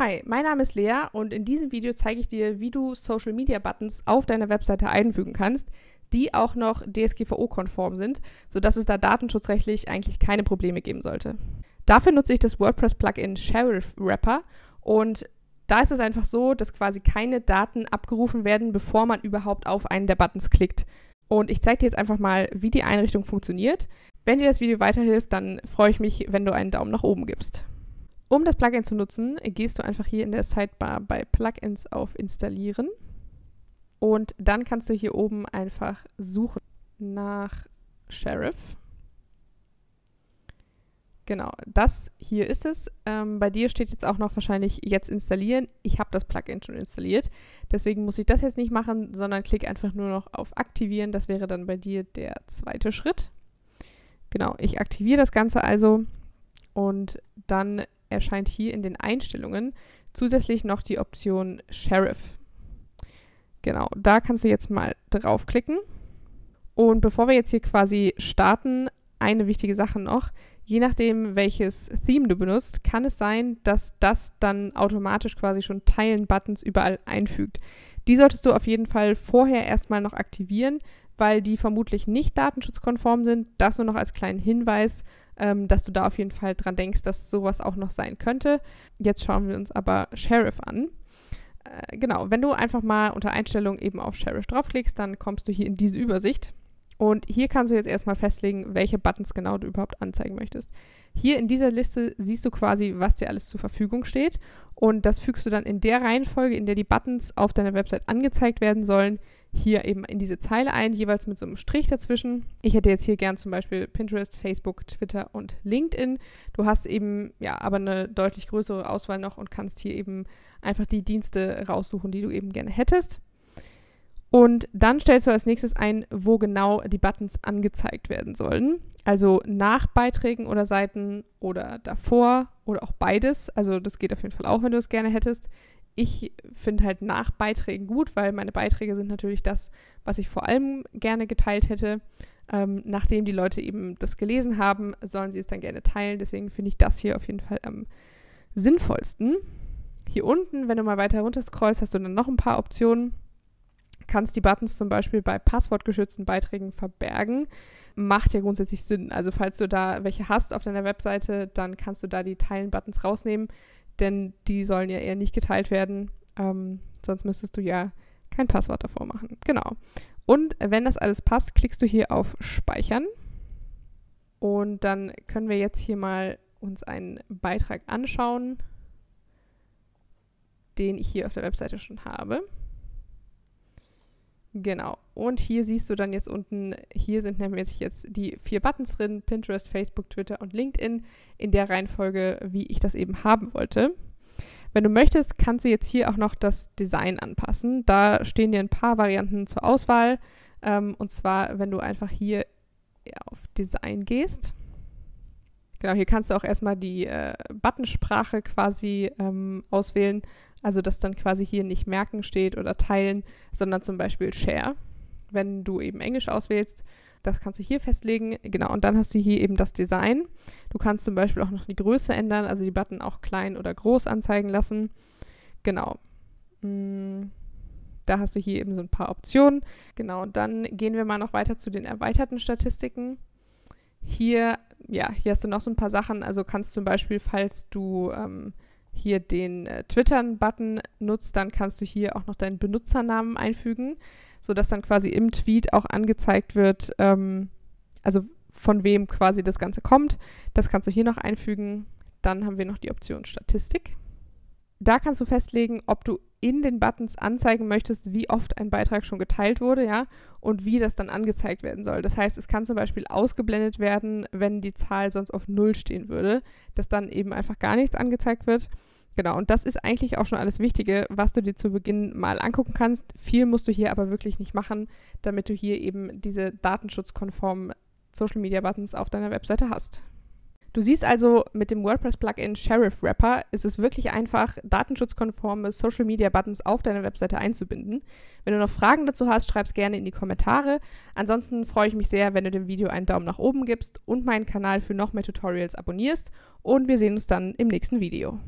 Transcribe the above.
Hi, mein Name ist Lea und in diesem Video zeige ich dir, wie du Social Media Buttons auf deiner Webseite einfügen kannst, die auch noch DSGVO-konform sind, sodass es da datenschutzrechtlich eigentlich keine Probleme geben sollte. Dafür nutze ich das WordPress-Plugin Sheriff Wrapper und da ist es einfach so, dass quasi keine Daten abgerufen werden, bevor man überhaupt auf einen der Buttons klickt. Und ich zeige dir jetzt einfach mal, wie die Einrichtung funktioniert. Wenn dir das Video weiterhilft, dann freue ich mich, wenn du einen Daumen nach oben gibst. Um das Plugin zu nutzen, gehst du einfach hier in der Sidebar bei Plugins auf Installieren. Und dann kannst du hier oben einfach suchen nach Sheriff. Genau, das hier ist es. Ähm, bei dir steht jetzt auch noch wahrscheinlich jetzt installieren. Ich habe das Plugin schon installiert. Deswegen muss ich das jetzt nicht machen, sondern klicke einfach nur noch auf aktivieren. Das wäre dann bei dir der zweite Schritt. Genau, ich aktiviere das Ganze also und dann erscheint hier in den Einstellungen zusätzlich noch die Option Sheriff. Genau, da kannst du jetzt mal draufklicken. Und bevor wir jetzt hier quasi starten, eine wichtige Sache noch. Je nachdem, welches Theme du benutzt, kann es sein, dass das dann automatisch quasi schon Teilen-Buttons überall einfügt. Die solltest du auf jeden Fall vorher erstmal noch aktivieren, weil die vermutlich nicht datenschutzkonform sind. Das nur noch als kleinen Hinweis, ähm, dass du da auf jeden Fall dran denkst, dass sowas auch noch sein könnte. Jetzt schauen wir uns aber Sheriff an. Äh, genau, wenn du einfach mal unter Einstellungen eben auf Sheriff draufklickst, dann kommst du hier in diese Übersicht. Und hier kannst du jetzt erstmal festlegen, welche Buttons genau du überhaupt anzeigen möchtest. Hier in dieser Liste siehst du quasi, was dir alles zur Verfügung steht. Und das fügst du dann in der Reihenfolge, in der die Buttons auf deiner Website angezeigt werden sollen, hier eben in diese Zeile ein, jeweils mit so einem Strich dazwischen. Ich hätte jetzt hier gern zum Beispiel Pinterest, Facebook, Twitter und LinkedIn. Du hast eben ja aber eine deutlich größere Auswahl noch und kannst hier eben einfach die Dienste raussuchen, die du eben gerne hättest. Und dann stellst du als nächstes ein, wo genau die Buttons angezeigt werden sollen. Also nach Beiträgen oder Seiten oder davor oder auch beides. Also das geht auf jeden Fall auch, wenn du es gerne hättest. Ich finde halt nach Beiträgen gut, weil meine Beiträge sind natürlich das, was ich vor allem gerne geteilt hätte. Ähm, nachdem die Leute eben das gelesen haben, sollen sie es dann gerne teilen. Deswegen finde ich das hier auf jeden Fall am sinnvollsten. Hier unten, wenn du mal weiter runter scrollst, hast du dann noch ein paar Optionen kannst die Buttons zum Beispiel bei passwortgeschützten Beiträgen verbergen. Macht ja grundsätzlich Sinn. Also falls du da welche hast auf deiner Webseite, dann kannst du da die Teilen-Buttons rausnehmen, denn die sollen ja eher nicht geteilt werden. Ähm, sonst müsstest du ja kein Passwort davor machen. Genau. Und wenn das alles passt, klickst du hier auf Speichern. Und dann können wir jetzt hier mal uns einen Beitrag anschauen, den ich hier auf der Webseite schon habe. Genau. Und hier siehst du dann jetzt unten, hier sind nämlich jetzt die vier Buttons drin, Pinterest, Facebook, Twitter und LinkedIn, in der Reihenfolge, wie ich das eben haben wollte. Wenn du möchtest, kannst du jetzt hier auch noch das Design anpassen. Da stehen dir ein paar Varianten zur Auswahl. Ähm, und zwar, wenn du einfach hier auf Design gehst. Genau, hier kannst du auch erstmal die äh, Buttonsprache quasi ähm, auswählen. Also, dass dann quasi hier nicht merken steht oder teilen, sondern zum Beispiel share. Wenn du eben Englisch auswählst, das kannst du hier festlegen. Genau, und dann hast du hier eben das Design. Du kannst zum Beispiel auch noch die Größe ändern, also die Button auch klein oder groß anzeigen lassen. Genau. Mm, da hast du hier eben so ein paar Optionen. Genau, und dann gehen wir mal noch weiter zu den erweiterten Statistiken. Hier, ja, hier hast du noch so ein paar Sachen. Also kannst zum Beispiel, falls du ähm, hier den äh, Twittern-Button nutzt, dann kannst du hier auch noch deinen Benutzernamen einfügen, sodass dann quasi im Tweet auch angezeigt wird, ähm, also von wem quasi das Ganze kommt. Das kannst du hier noch einfügen. Dann haben wir noch die Option Statistik. Da kannst du festlegen, ob du in den Buttons anzeigen möchtest, wie oft ein Beitrag schon geteilt wurde, ja, und wie das dann angezeigt werden soll. Das heißt, es kann zum Beispiel ausgeblendet werden, wenn die Zahl sonst auf Null stehen würde, dass dann eben einfach gar nichts angezeigt wird. Genau, und das ist eigentlich auch schon alles Wichtige, was du dir zu Beginn mal angucken kannst. Viel musst du hier aber wirklich nicht machen, damit du hier eben diese datenschutzkonformen Social Media Buttons auf deiner Webseite hast. Du siehst also, mit dem WordPress-Plugin Sheriff Wrapper ist es wirklich einfach, datenschutzkonforme Social Media Buttons auf deiner Webseite einzubinden. Wenn du noch Fragen dazu hast, schreib es gerne in die Kommentare. Ansonsten freue ich mich sehr, wenn du dem Video einen Daumen nach oben gibst und meinen Kanal für noch mehr Tutorials abonnierst. Und wir sehen uns dann im nächsten Video.